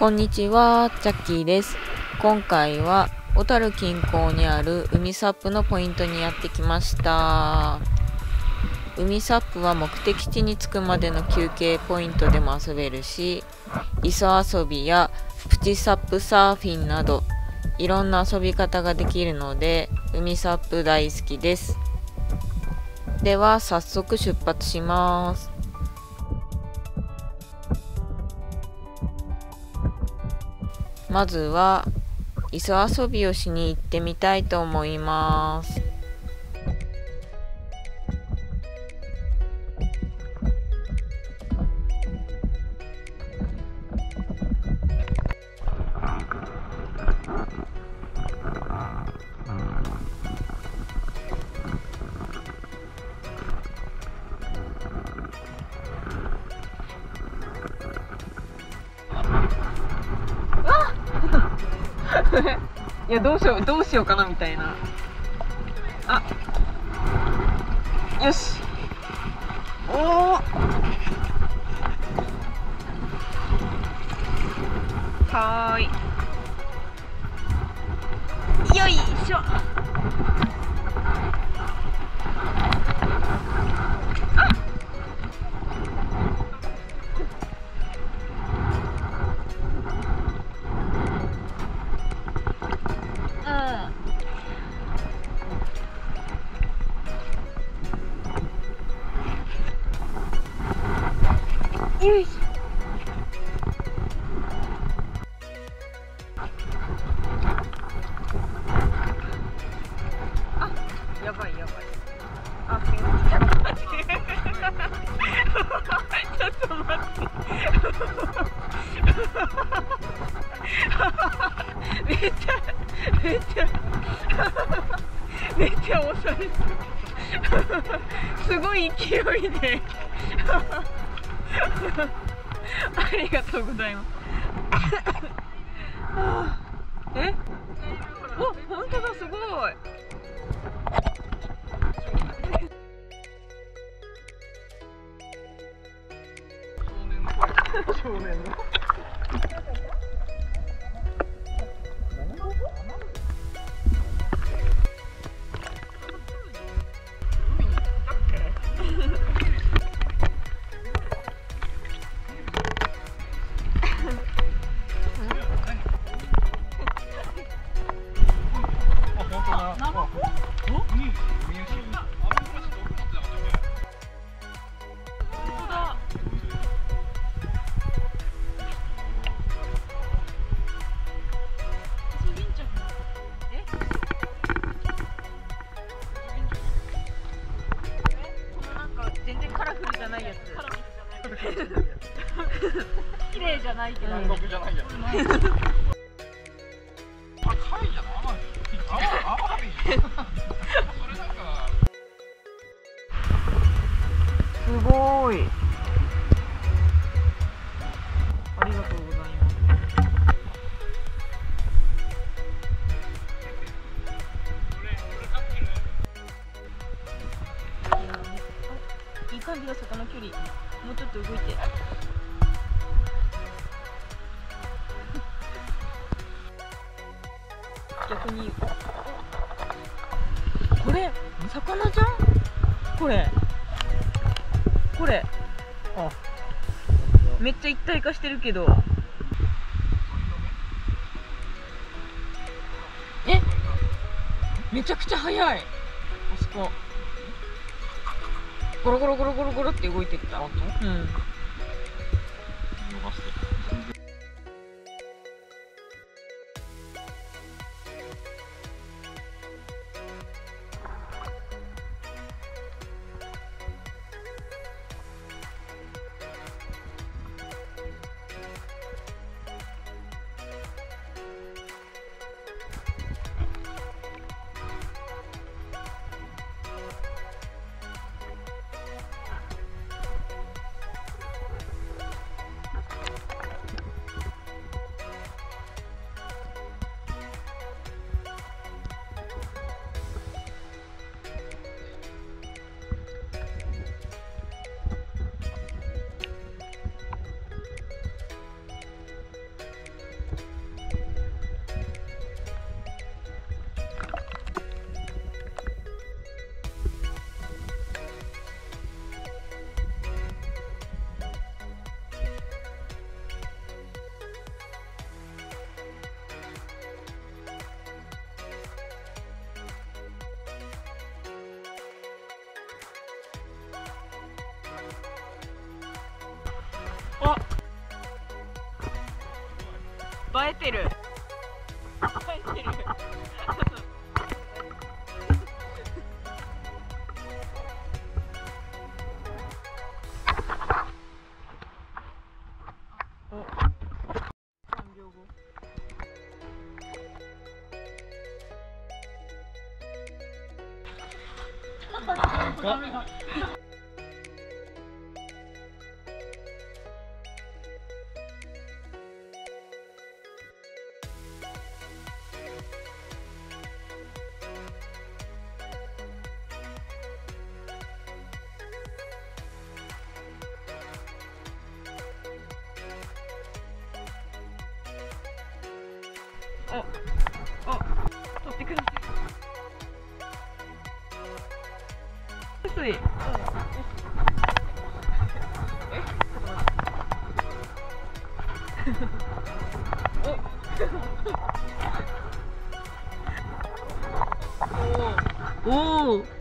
こんにちは、チャッキーです。今回は小樽近郊にある海サップのポイントにやってきました。海サップは目的地に着くまでの休憩ポイントでも遊べるし、磯遊びやプチサップサーフィンなどいろんな遊び方ができるので海サップ大好きです。では早速出発します。まずは磯遊びをしに行ってみたいと思います。いやどうしようどうしようかなみたいな。あ。よし。おおはーい。よいしょ。よいしょあやばいやばい。あすい。ませんちょっと待って。めっちゃめっちゃめっちゃ押されてるすごい勢いで。ありがとうございます。はあえ？お本当だすごい。少年の。綺麗じゃないけど、うん南国じゃないやつ。すごい。ありがとうございますいい感じだそこの距離。もうちょっと動いて。魚じゃん？これ。これ。あ、めっちゃ一体化してるけど。え？めちゃくちゃ速い。あそこ。ゴロゴロゴロゴロゴロって動いてったあと？うん。映えてる。映えてる3おお取ってくださいい、ちょっと待っておおおお